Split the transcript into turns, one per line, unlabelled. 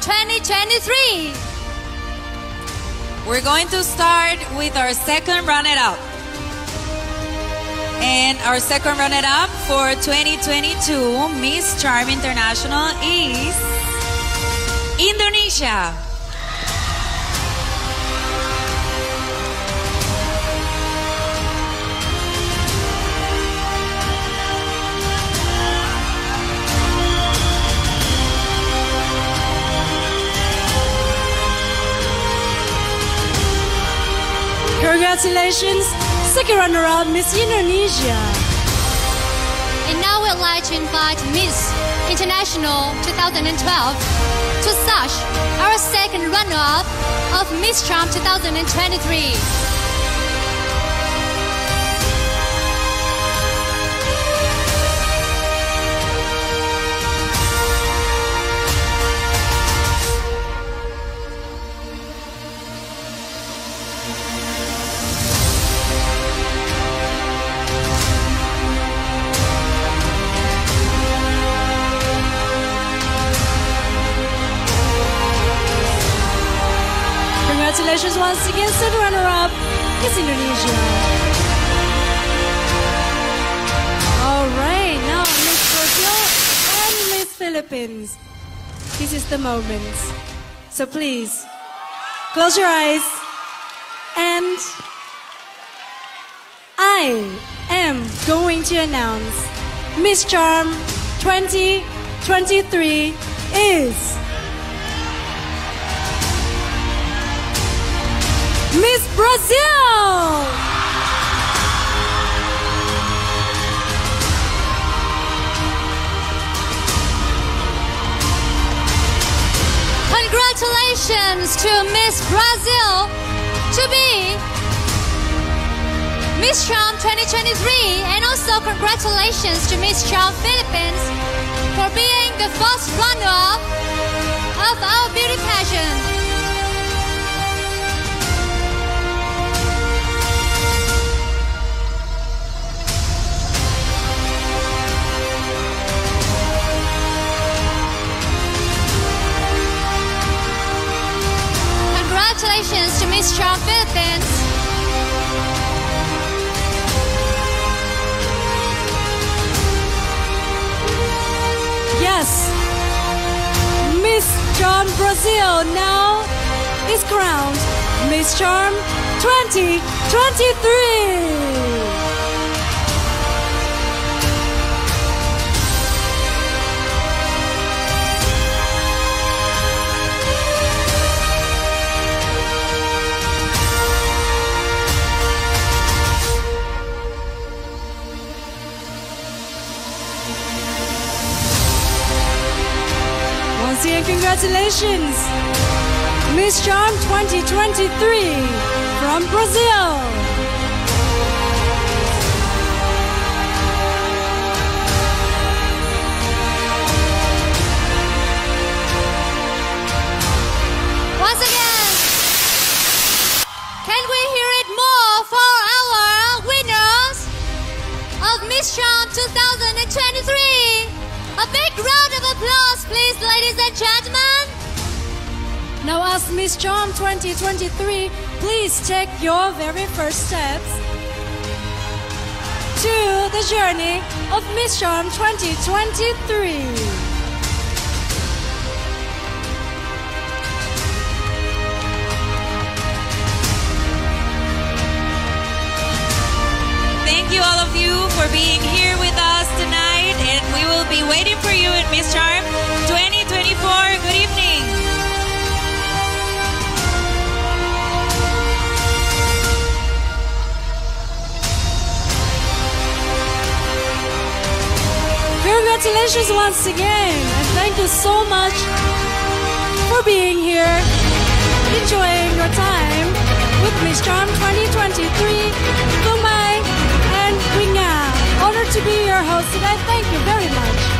2023.
We're going to start with our second run it up. And our second run it up for 2022 Miss Charm International is Indonesia.
Congratulations, second runner-up Miss Indonesia.
And now we'd like to invite Miss International 2012 to Sash, our second runner-up of Miss Charm 2023.
Congratulations once again, second runner-up Miss Indonesia. All right, now Miss Brazil and Miss Philippines. This is the moment. So please, close your eyes and I am going to announce Miss Charm 2023 is Miss Brazil!
Congratulations to Miss Brazil to be Miss Charm 2023 and also congratulations to Miss Charm Philippines for being the first runner-up of our beauty pageant. Miss Charm Philippines.
Yes, Miss Charm Brazil now is crowned Miss Charm 2023. Again, congratulations, Miss Charm 2023 from Brazil.
Once again, can we hear it more for our winners of Miss Charm 2023? A big round of applause, please, ladies gentlemen.
Now, as Miss Charm 2023, please take your very first steps to the journey of Miss Charm 2023.
Thank you all of you for being here with us tonight and we will be waiting for you at Miss Charm
Congratulations once again, and thank you so much for being here, enjoying your time with Miss Charm 2023. Kumai and Winga. Honored to be your host today. Thank you very much.